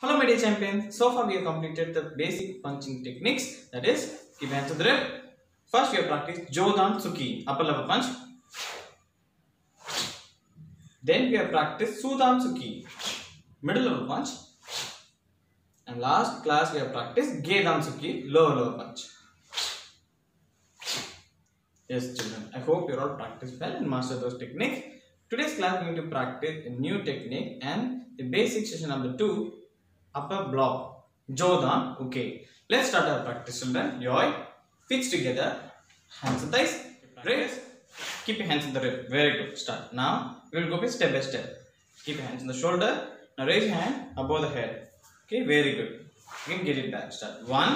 Hello my dear champions, so far we have completed the basic punching techniques that is hands on the. First we have practiced Jodan Tsuki, upper level punch. Then we have practiced Sudan Suki, middle level punch. And last class we have practiced Gedan Tsuki, lower level punch. Yes children, I hope you all practiced well and master those techniques. Today's class we are going to practice a new technique and the basic session number 2 upper block. Jodan. Okay. Let's start our practice children. Yoi. Feet together. Hands on thighs. Raise. Keep your hands in the rib. Very good. Start. Now we will go with step by step. Keep your hands on the shoulder. Now raise your hand above the head. Okay. Very good. Again get it back. Start. One.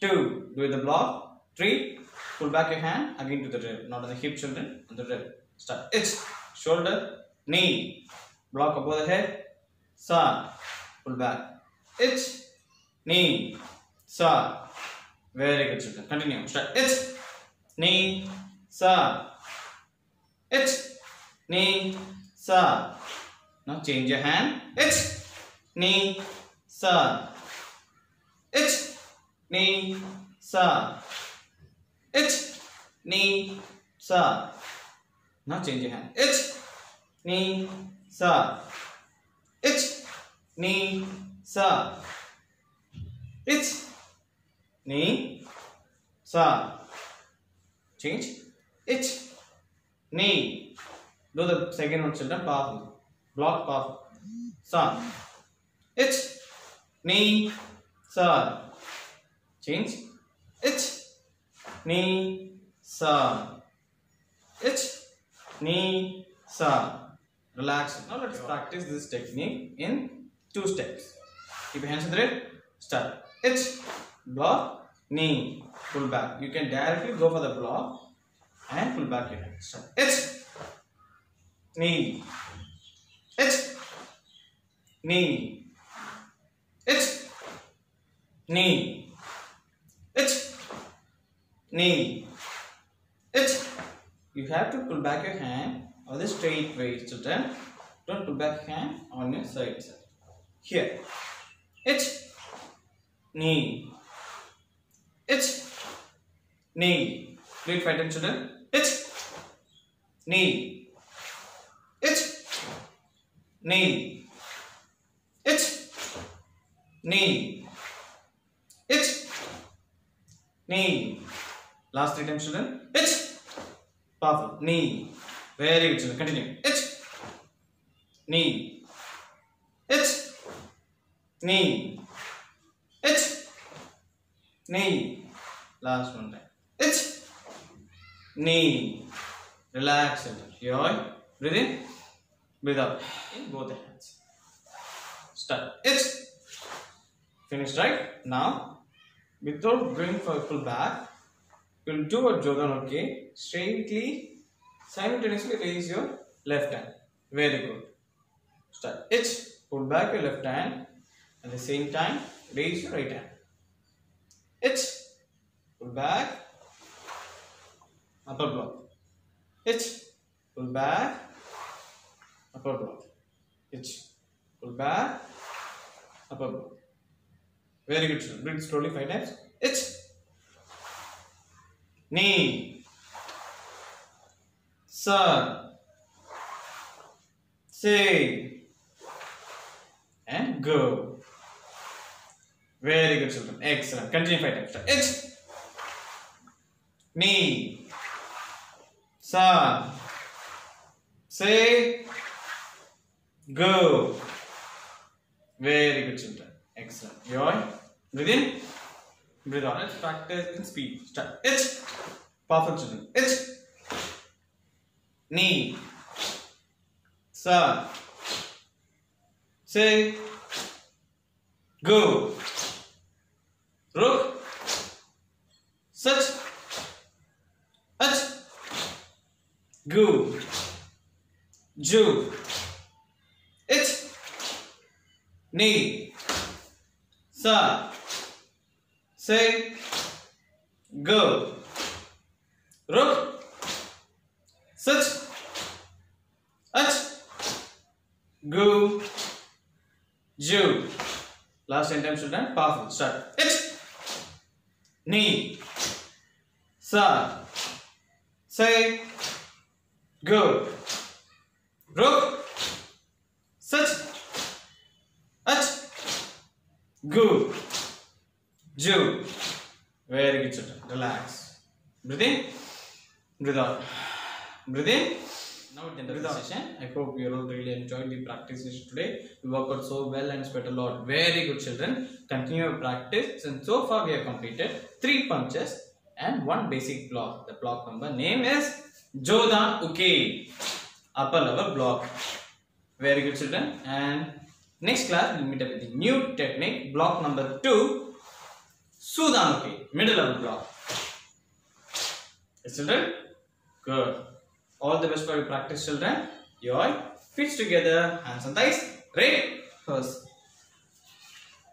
Two. Do the block. Three. Pull back your hand again to the rib. Not on the hip children. On the rib. Start. It's shoulder. Knee. Block above the head. Sa pull back. It's knee, sa. Very good, children. Continue. Start. It's knee, sa. It's knee, sa. Now change your hand. It's knee, sa. It's knee, sa. It's knee, sa. Now change your hand. It's knee, sa. It's नी स। Etch नी स। Change. Etch नी। दो the second one चलता puff block puff स। Etch नी स। Change. Etch नी स। Etch नी स। Relax now let's practise this technique in two steps. Keep your hands in the. Start. It's block, knee, pull back. You can directly go for the block and pull back your hands. Start. It's knee. It's knee. It's knee. It's knee. It's you have to pull back your hand on the straight way, children. Don't pull back hand on your side. side. Here. It's knee. It's knee. Do it five times. It's knee. It's knee. It's knee. It's knee. Last three times, children. It's powerful. Knee. Very good, children. Continue. It's knee. It's knee. It's knee. Last one time. It's knee. Relax it. Here. Breathe in. Breathe out. In both the hands. Start. It's finished, right? Now, without going for full back, you'll do a jogan, okay? Straightly, simultaneously raise your left hand. Very good. Start. It's pull back your left hand at the same time raise your right hand. It's pull back upper block. It's pull back upper block. It's pull back upper block. Very good. children. Breathe slowly five times. It's knee, sa, say, and go. Very good, children. Excellent. Continue five times. It's knee, sa, say, go. Very good, children. Excellent. Your breathe in, breathe out. Let's practice in speed. Start. It's powerful, children. It's knee, sa, say, go. Rook, such, ach, go, ju, it, knee, sa, say, go, rook, such, ach, go, ju. Last 10 times children. Powerful. Start. It. Good. Rook. Such. Ach. Good. Jew. Very good children. Relax. Breathe in. Breathe out. Breathe in. Now at session, I hope you all really enjoyed the practice session today. We worked out so well and sweat a lot. Very good children. Continue your practice. And so far we have completed three punches and one basic block. The block number name is Jodan Uke. Upper level block. Very good children. And next class we'll meet up with the new technique. Block number two. Sudan Uke. Middle level block. Yes, children? Good. All the best for your practice, children. Your feet together, hands on thighs. Ready? First.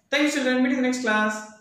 Thanks, children. Meet in the next class.